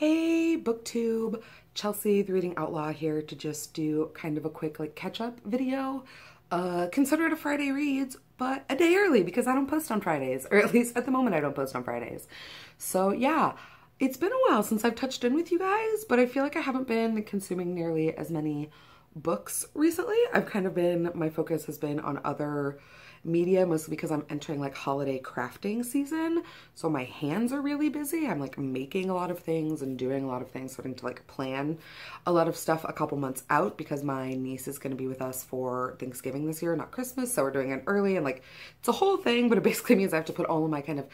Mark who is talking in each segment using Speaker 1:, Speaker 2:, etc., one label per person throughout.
Speaker 1: Hey, booktube, Chelsea, the Reading Outlaw here to just do kind of a quick like catch up video. Uh, consider it a Friday reads, but a day early because I don't post on Fridays, or at least at the moment I don't post on Fridays. So yeah, it's been a while since I've touched in with you guys, but I feel like I haven't been consuming nearly as many books recently. I've kind of been, my focus has been on other media, mostly because I'm entering like holiday crafting season. So my hands are really busy. I'm like making a lot of things and doing a lot of things, starting to like plan a lot of stuff a couple months out because my niece is going to be with us for Thanksgiving this year, not Christmas. So we're doing it early and like it's a whole thing, but it basically means I have to put all of my kind of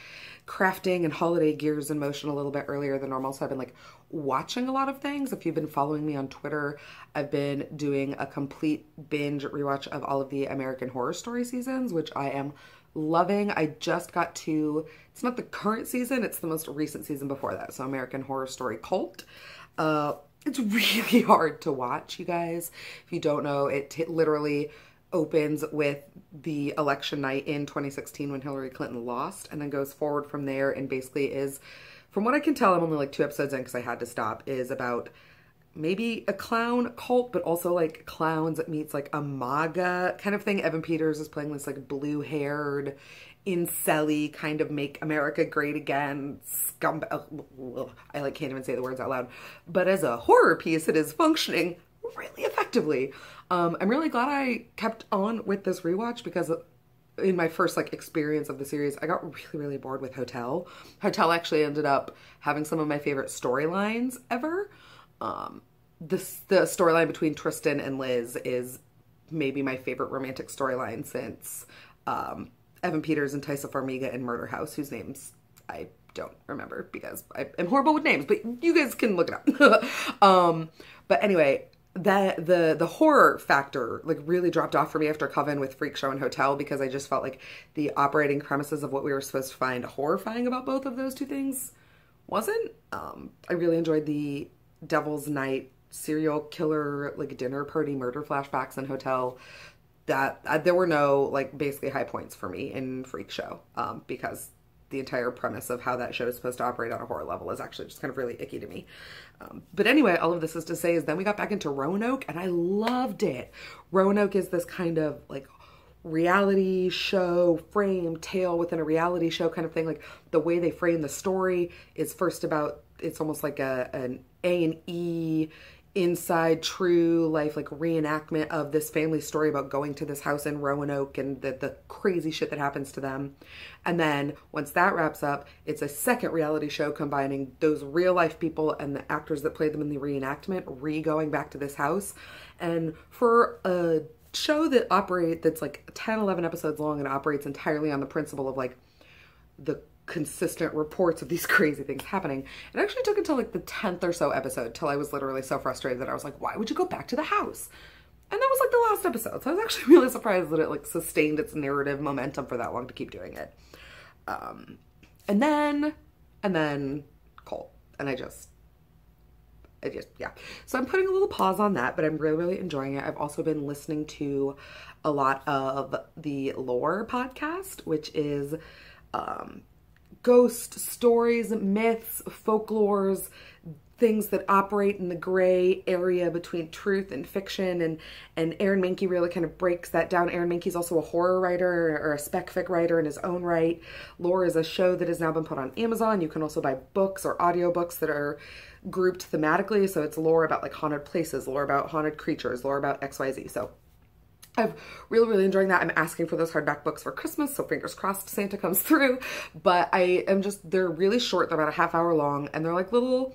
Speaker 1: crafting and holiday gears in motion a little bit earlier than normal. So I've been like watching a lot of things. If you've been following me on Twitter, I've been doing a complete binge rewatch of all of the American Horror Story seasons, which I am loving. I just got to, it's not the current season, it's the most recent season before that. So American Horror Story Cult. Uh, it's really hard to watch, you guys. If you don't know, it literally opens with the election night in 2016 when Hillary Clinton lost and then goes forward from there and basically is, from what I can tell, I'm only like two episodes in because I had to stop, is about maybe a clown cult, but also like clowns that meets like a MAGA kind of thing. Evan Peters is playing this like blue haired, incelly kind of make America great again scum. I like can't even say the words out loud. But as a horror piece, it is functioning really effectively. Um, I'm really glad I kept on with this rewatch because in my first like experience of the series, I got really, really bored with Hotel. Hotel actually ended up having some of my favorite storylines ever. Um, this the storyline between Tristan and Liz is maybe my favorite romantic storyline since um, Evan Peters and Taissa Farmiga in Murder House, whose names I don't remember because I am horrible with names, but you guys can look it up. um, but anyway, that the the horror factor like really dropped off for me after Coven with Freak Show and Hotel because I just felt like the operating premises of what we were supposed to find horrifying about both of those two things wasn't. Um, I really enjoyed the Devil's Night serial killer like dinner party murder flashbacks in Hotel. That uh, there were no like basically high points for me in Freak Show um, because the entire premise of how that show is supposed to operate on a horror level is actually just kind of really icky to me. Um, but anyway, all of this is to say is then we got back into Roanoke and I loved it. Roanoke is this kind of like reality show frame tale within a reality show kind of thing. Like the way they frame the story is first about it's almost like a an A and E inside true life like reenactment of this family story about going to this house in Roanoke and the, the crazy shit that happens to them. And then once that wraps up, it's a second reality show combining those real life people and the actors that played them in the reenactment re-going back to this house. And for a show that operate that's like 10, 11 episodes long and operates entirely on the principle of like the consistent reports of these crazy things happening. It actually took until like the 10th or so episode till I was literally so frustrated that I was like, why would you go back to the house? And that was like the last episode. So I was actually really surprised that it like sustained its narrative momentum for that long to keep doing it. Um, and then, and then Cult. And I just, I just, yeah. So I'm putting a little pause on that, but I'm really, really enjoying it. I've also been listening to a lot of the Lore podcast, which is um, ghost stories, myths, folklores, things that operate in the gray area between truth and fiction and and Aaron Mahnke really kind of breaks that down. Aaron Mahnke is also a horror writer or a spec fic writer in his own right. Lore is a show that has now been put on Amazon. You can also buy books or audiobooks that are grouped thematically. So it's lore about like haunted places, lore about haunted creatures, lore about XYZ. So I've really, really enjoying that. I'm asking for those hardback books for Christmas, so fingers crossed Santa comes through. But I am just, they're really short. They're about a half hour long, and they're like little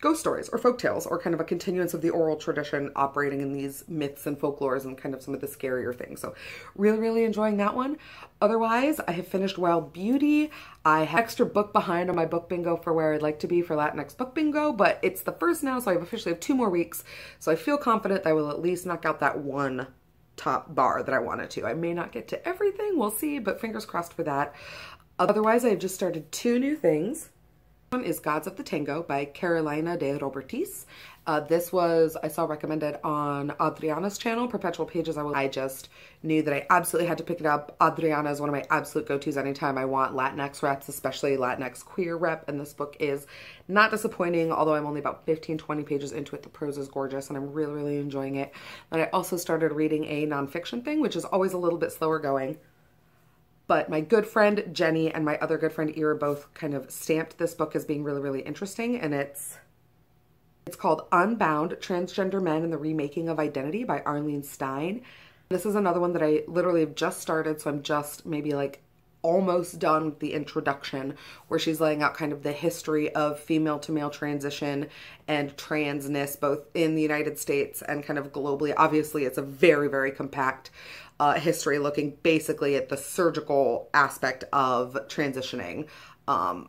Speaker 1: ghost stories or folk tales or kind of a continuance of the oral tradition operating in these myths and folklores and kind of some of the scarier things. So really, really enjoying that one. Otherwise, I have finished Wild Beauty. I have extra book behind on my book bingo for where I'd like to be for Latinx book bingo, but it's the first now, so I officially have two more weeks. So I feel confident that I will at least knock out that one top bar that I wanted to. I may not get to everything, we'll see, but fingers crossed for that. Otherwise, I've just started two new things. One is Gods of the Tango by Carolina de Robertis. Uh, this was, I saw recommended on Adriana's channel, Perpetual Pages. I, I just knew that I absolutely had to pick it up. Adriana is one of my absolute go-tos anytime I want Latinx reps, especially Latinx queer rep, and this book is not disappointing, although I'm only about 15, 20 pages into it. The prose is gorgeous, and I'm really, really enjoying it. And I also started reading a nonfiction thing, which is always a little bit slower going but my good friend Jenny and my other good friend Ira both kind of stamped this book as being really, really interesting. And it's it's called Unbound, Transgender Men and the Remaking of Identity by Arlene Stein. This is another one that I literally have just started, so I'm just maybe like almost done with the introduction where she's laying out kind of the history of female to male transition and transness both in the United States and kind of globally. Obviously, it's a very, very compact uh, history looking basically at the surgical aspect of transitioning. Um,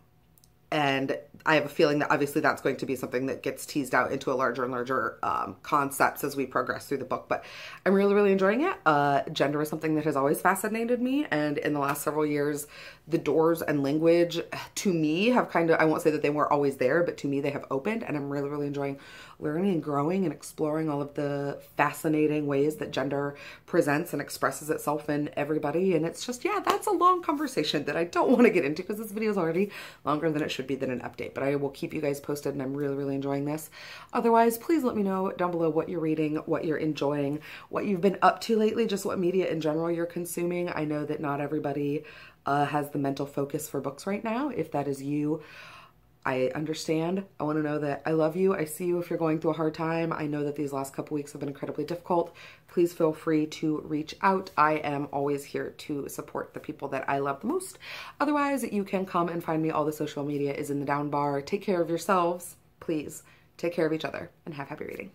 Speaker 1: and I have a feeling that obviously that's going to be something that gets teased out into a larger and larger um, concepts as we progress through the book. But I'm really, really enjoying it. Uh, gender is something that has always fascinated me. And in the last several years, the doors and language to me have kind of, I won't say that they were always there, but to me they have opened. And I'm really, really enjoying learning and growing and exploring all of the fascinating ways that gender presents and expresses itself in everybody. And it's just, yeah, that's a long conversation that I don't want to get into because this video is already longer than it should be than an update but I will keep you guys posted and I'm really, really enjoying this. Otherwise, please let me know down below what you're reading, what you're enjoying, what you've been up to lately, just what media in general you're consuming. I know that not everybody uh, has the mental focus for books right now. If that is you, I understand. I want to know that I love you. I see you if you're going through a hard time. I know that these last couple weeks have been incredibly difficult. Please feel free to reach out. I am always here to support the people that I love the most. Otherwise, you can come and find me. All the social media is in the down bar. Take care of yourselves. Please take care of each other and have happy reading.